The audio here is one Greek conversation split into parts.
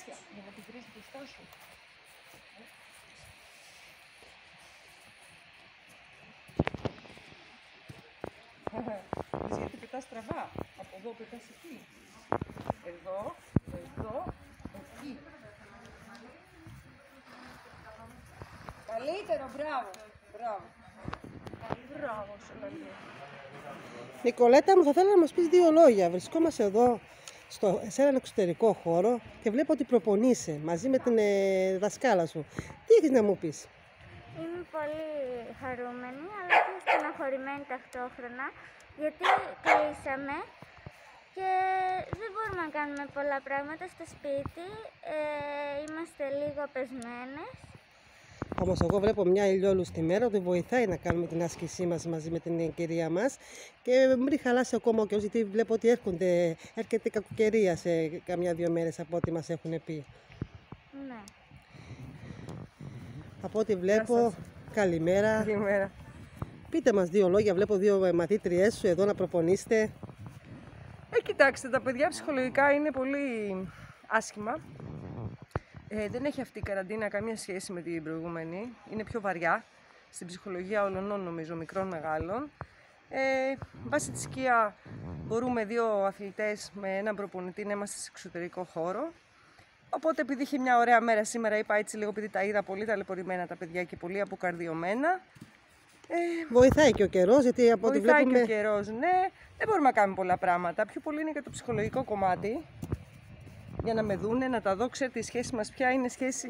κορίτσια για να την βρεις μπροστά σου. Δεις γιατί πετάς στραβά; Από εδώ πετάς εκεί. Εδώ, εδώ, εκεί. Καλύτερο, μπράβο. Μπράβο. Μπράβο σου, Λαλή. Νικολέτα μου, θα θέλω να μας πεις δύο λόγια. Βρισκόμαστε εδώ στο, σε έναν εξωτερικό χώρο και βλέπω ότι προπονείσαι μαζί με την ε, δασκάλα σου. Τι έχεις να μου πεις; Είμαι πολύ χαρούμενη αλλά και στεναχωρημένη ταυτόχρονα γιατί κλείσαμε και δεν μπορούμε να κάνουμε πολλά πράγματα στο σπίτι. Ε, είμαστε λίγο πεσμένες. Όμως, εγώ βλέπω μια ηλιόλουστη μέρα ότι βοηθάει να κάνουμε την άσκησή μας μαζί με την κυρία μας και μην χαλάσει ακόμα και γιατί βλέπω ότι έρχονται, έρχεται κακοκαιρία σε καμιά δύο μέρες από ό,τι μας έχουν πει. Ναι. Από ό,τι βλέπω, καλημέρα. Καλημέρα. Πείτε μας δύο λόγια, βλέπω δύο μαθήτριές σου εδώ να προπονήσετε. Ε, κοιτάξτε, τα παιδιά ψυχολογικά είναι πολύ άσχημα. Ε, δεν έχει αυτή η καραντίνα καμία σχέση με την προηγούμενη. Είναι πιο βαριά στην ψυχολογία όλων νομίζω, μικρών μεγάλων. Ε, βάσει τη σκία μπορούμε δύο αθλητές με έναν προπονητή να είμαστε σε εξωτερικό χώρο. Οπότε επειδή είχε μια ωραία μέρα σήμερα, είπα έτσι λίγο επειδή τα είδα πολύ ταλαιπωρημένα τα παιδιά και πολύ αποκαρδιωμένα. Ε, Βοηθάει και ο καιρός, γιατί από ό,τι βοηθάει βλέπουμε. και ο καιρός, ναι. Δεν μπορούμε να κάνουμε πολλά πράγματα. Πιο πολύ είναι και το ψυχολογικό κομμάτι. Για να με δούνε, να τα δω. Ξέρετε, η σχέση μας πια είναι σχέση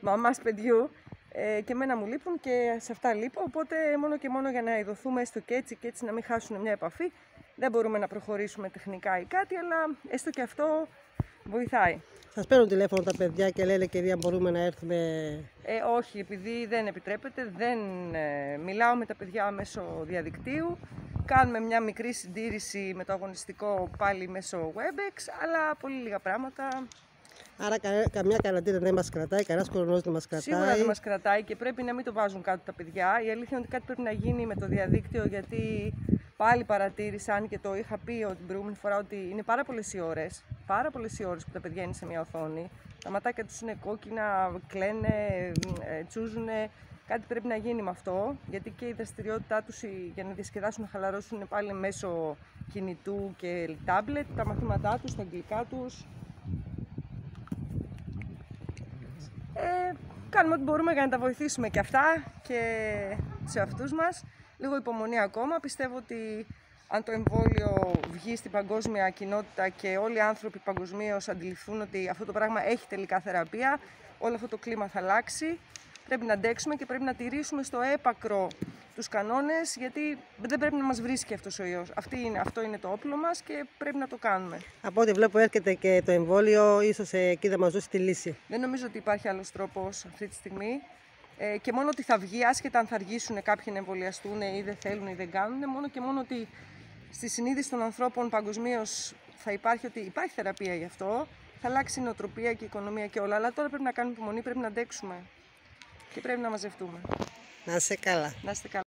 μαμάς παιδιού. Ε, και εμένα μου λείπουν και σε αυτά λείπω. Οπότε μόνο και μόνο για να ειδωθούμε έστω και έτσι και έτσι να μην χάσουν μια επαφή. Δεν μπορούμε να προχωρήσουμε τεχνικά ή κάτι, αλλά έστω και αυτό βοηθάει. Σας παίρνουν τηλέφωνο τα παιδιά και λένε κυρία μπορούμε να έρθουμε. Ε, όχι, επειδή δεν επιτρέπεται, δεν ε, μιλάω με τα παιδιά μέσω διαδικτύου. Κάνουμε μια μικρή συντήρηση με το αγωνιστικό πάλι μέσω WebEx, αλλά πολύ λίγα πράγματα. Άρα κα- καμιά καραντίνα δεν μας κρατάει, κανένας κορονοϊός δεν μας κρατάει. Σίγουρα δεν μας κρατάει και πρέπει να μην το βάζουν κάτω τα παιδιά. Η αλήθεια είναι ότι κάτι πρέπει να γίνει με το διαδίκτυο, γιατί πάλι παρατήρησα, αν και το είχα πει ότι την προηγούμενη φορά, ότι είναι πάρα πολλές οι ώρες. Πάρα πολλές οι ώρες που τα παιδιά είναι σε μια οθόνη. Τα ματάκια τους είναι κόκκινα, κλαίνε, ε, τσούζουνε. Κάτι πρέπει να γίνει με αυτό, γιατί και η δραστηριότητά τους για να διασκεδάσουν, να χαλαρώσουν είναι πάλι μέσω κινητού και τάμπλετ. Τα μαθήματά τους, τα αγγλικά τους. Ε, κάνουμε ό,τι μπορούμε για να τα βοηθήσουμε και αυτά και σε αυτούς μας. Λίγο υπομονή ακόμα. Πιστεύω ότι αν το εμβόλιο βγει στην παγκόσμια κοινότητα και όλοι οι άνθρωποι παγκοσμίως αντιληφθούν ότι αυτό το πράγμα έχει τελικά θεραπεία, όλο αυτό το κλίμα θα αλλάξει. Πρέπει να αντέξουμε και πρέπει να τηρήσουμε στο έπακρο τους κανόνες, γιατί δεν πρέπει να μας βρίσκει αυτός ο ιός. Αυτή είναι, αυτό είναι το όπλο μας και πρέπει να το κάνουμε. Από ό,τι βλέπω έρχεται και το εμβόλιο, ίσως ε, εκεί θα μας δώσει τη λύση. Δεν νομίζω ότι υπάρχει άλλος τρόπος αυτή τη στιγμή. Ε, και μόνο ότι θα βγει, άσχετα αν θα αργήσουν κάποιοι να εμβολιαστούν ή δεν θέλουν ή δεν κάνουν, μόνο και μόνο ότι στη συνείδηση των ανθρώπων παγκοσμίως θα υπάρχει ότι υπάρχει θεραπεία γι' αυτό, θα αλλάξει η νοοτροπία και η οικονομία και όλα. Αλλά τώρα πρέπει να κάνουμε υπομονή, πρέπει να αντέξουμε και πρέπει να μαζευτούμε. Να είσαι καλά. Να είστε καλά.